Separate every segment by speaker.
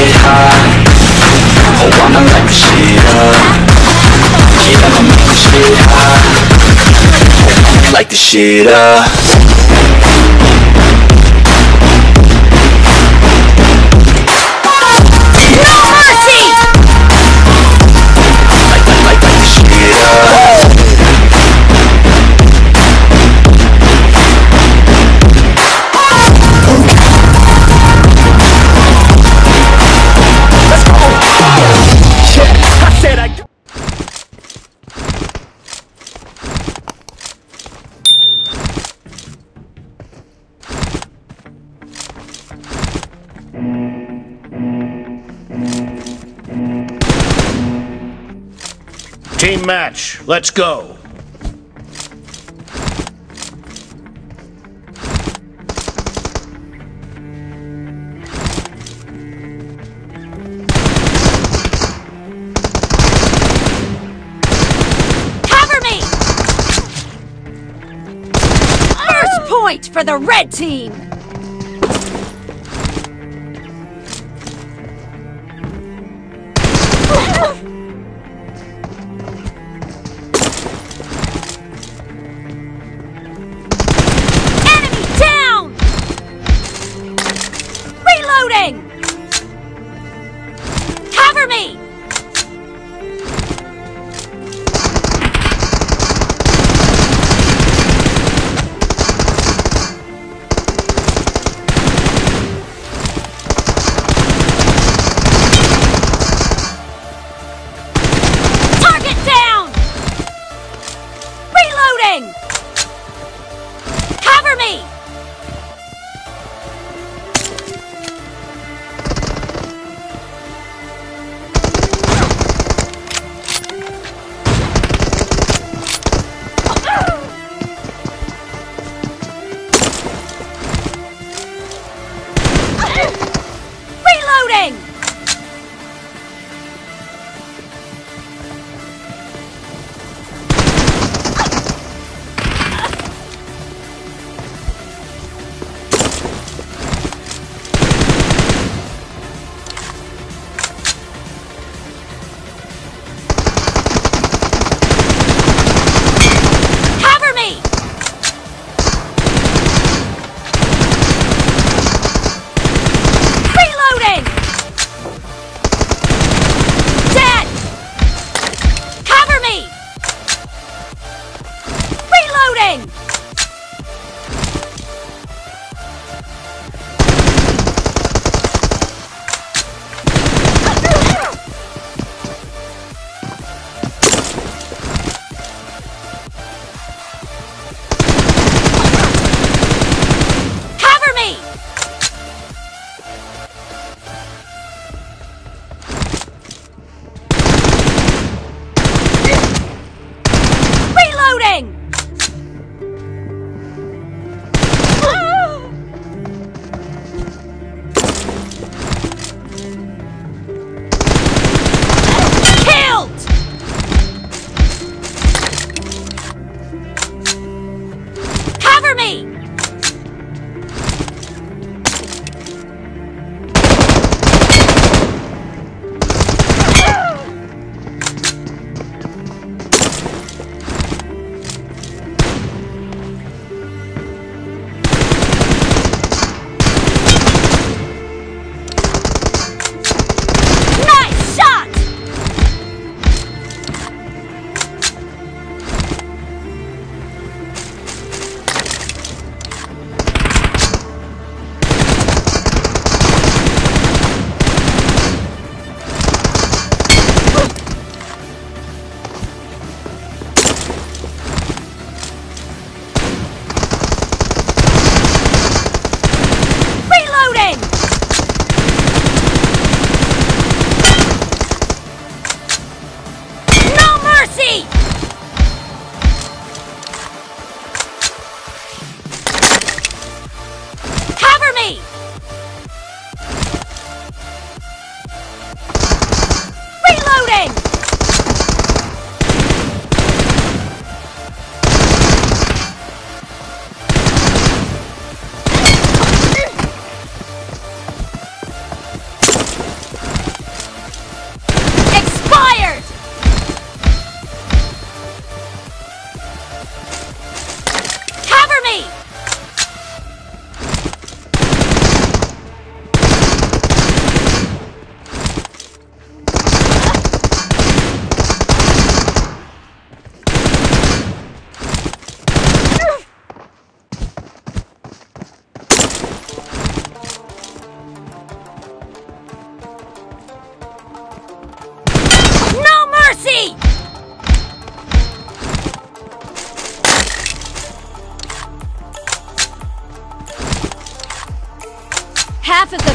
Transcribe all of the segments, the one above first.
Speaker 1: get high Oh, I'ma light the shit up Yeah, I'ma make the shit hot I'ma light the shit up
Speaker 2: Team match, let's go.
Speaker 3: Cover me! First point for the red team!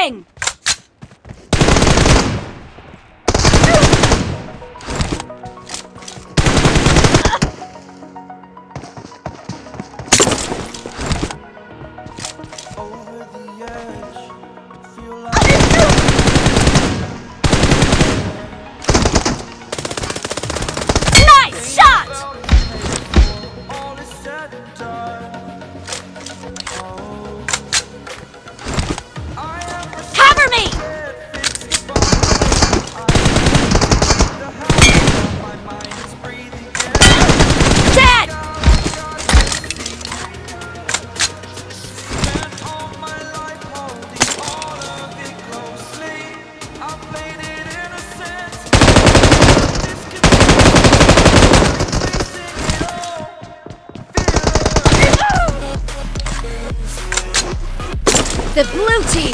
Speaker 3: thing!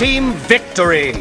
Speaker 2: Team victory!